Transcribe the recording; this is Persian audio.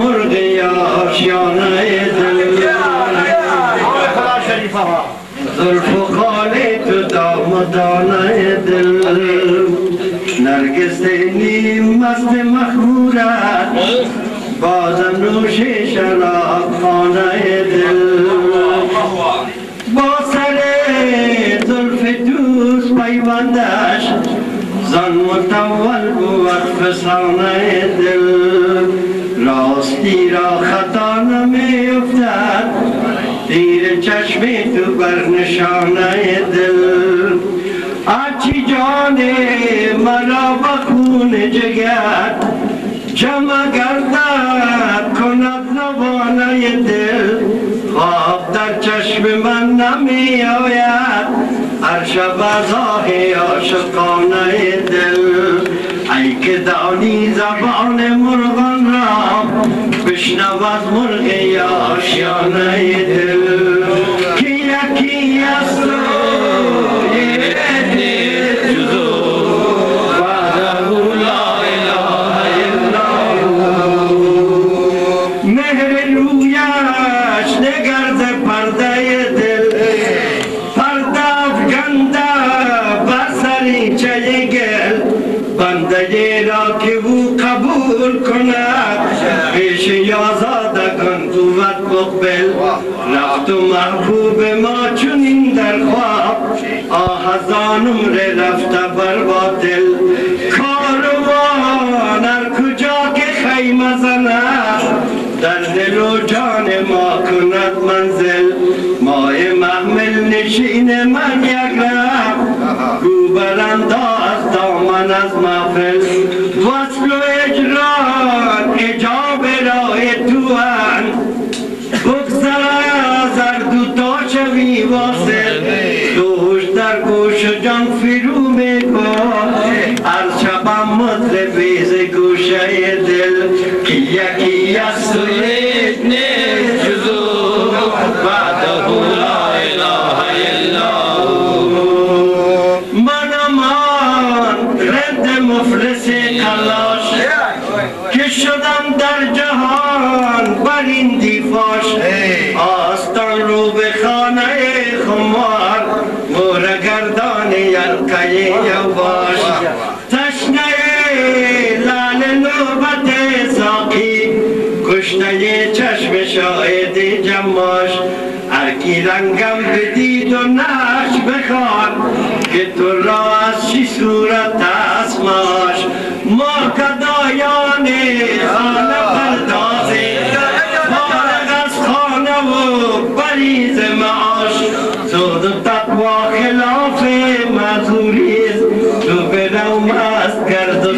yağmur diyor yanı edin Zülfü kali tutamdan edil Nergis deyni mast mahmura Bazen nuşi şarap kana edil Basere zülfü düz payvandaş Zan mutavval bu vakfı sana تیر چشم تو بر نشانه دل. آچی جان مرا با خون جگر. جمع گردد کند نوانه دل. خواب در چشم من نمی آید هر شب از آه عاشقانه دل. ای که دانی زبان مرغان را بشنود مرغ آشیانه دل. او قبول کند پیش یازادگان قوت مقبل رفت و محبوب ما چونین در خواب آه از آن عمر رفته بر باطل کاروان هر کجا که خیمه زند در دل و جان ما کند منزل ماه محمل نشین من یک گو برانداز دامن از محفل. وصل و اجران اجاب راه تو هن بگذر از هر دوتا شوی واصل. دوش در گوش جان فرو میکن. هر شبم مطربیز گوشه دل. که یکی شدم در جهان بر این دیفاش آستان رو به خانه خمار مورگردان یلقه یواش. تشنه لال نوبت ساقی کشته چشم شاهد جماش. هرکی رنگم بدید و نقش بخوان که تو را از چی صورت اسماش بریز معاش زود و تقوا خلاف مزوریز تو برم از گرد و